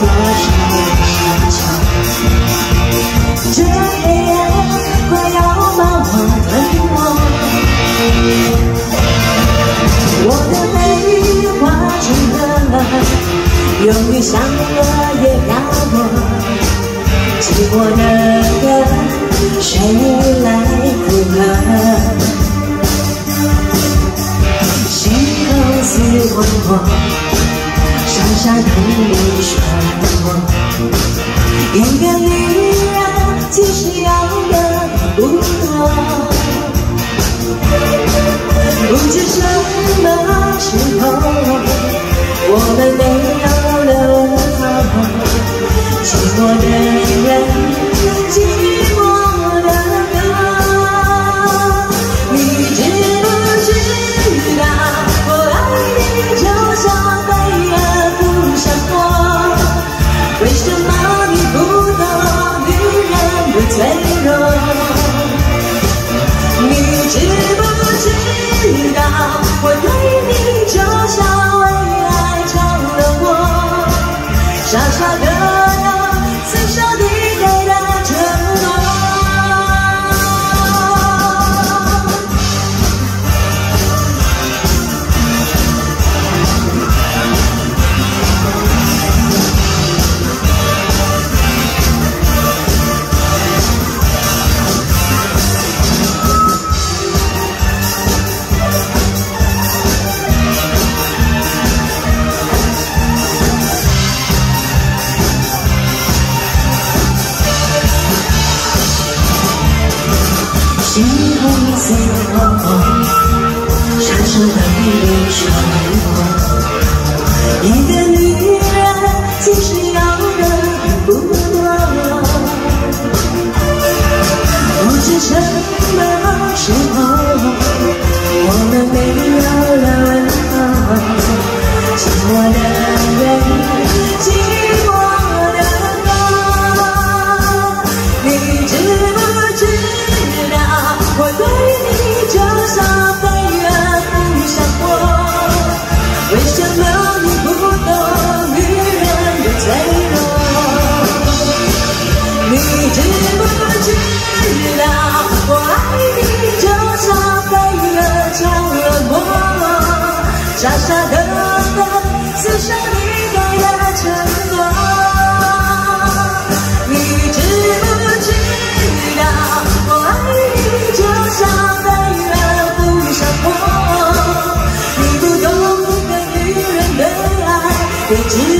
多久？还有多少时间？这黑暗快要把我吞没，我的泪化成河，永远像落叶飘过。寂寞的歌，谁来附和？星空似荒漠，傻等你说。一个女人，其实要的不多。不知什么时候，傻傻的。空似傻傻的等，死守你给的承诺。你知不知道，我爱你就像飞蛾扑向火。你不懂一个女人的爱的执着。